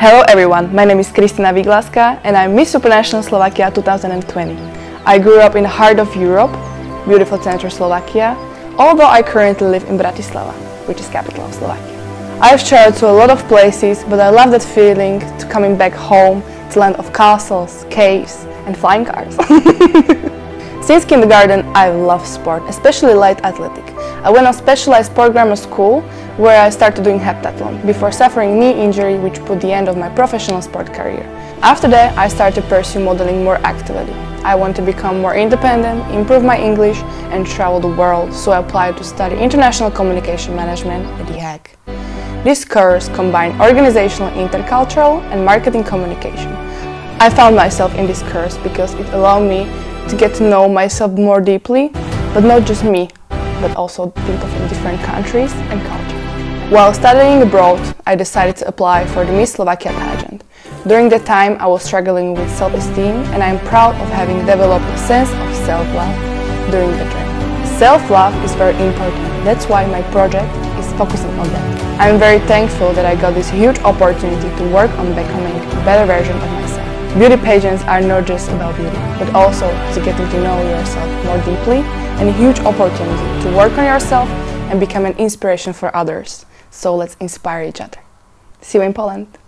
Hello everyone, my name is Kristina Viglaska and I'm Miss Supranational Slovakia 2020. I grew up in the heart of Europe, beautiful central Slovakia, although I currently live in Bratislava, which is capital of Slovakia. I've traveled to a lot of places, but I love that feeling to coming back home to land of castles, caves and flying cars. Since kindergarten, I love sport, especially light athletic. I went on specialized program at school where I started doing heptathlon before suffering knee injury which put the end of my professional sport career. After that, I started to pursue modeling more actively. I want to become more independent, improve my English and travel the world, so I applied to study International Communication Management at The Hague. This course combined organizational intercultural and marketing communication. I found myself in this course because it allowed me to get to know myself more deeply, but not just me, but also people from different countries and cultures. While studying abroad, I decided to apply for the Miss Slovakia pageant. During that time, I was struggling with self-esteem and I am proud of having developed a sense of self-love during the journey. Self-love is very important. That's why my project is focusing on that. I'm very thankful that I got this huge opportunity to work on becoming a better version of myself. Beauty pageants are not just about beauty, but also to getting to know yourself more deeply and a huge opportunity to work on yourself and become an inspiration for others. So let's inspire each other. See you in Poland!